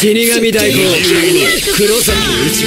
死神大根 黒崎宇宙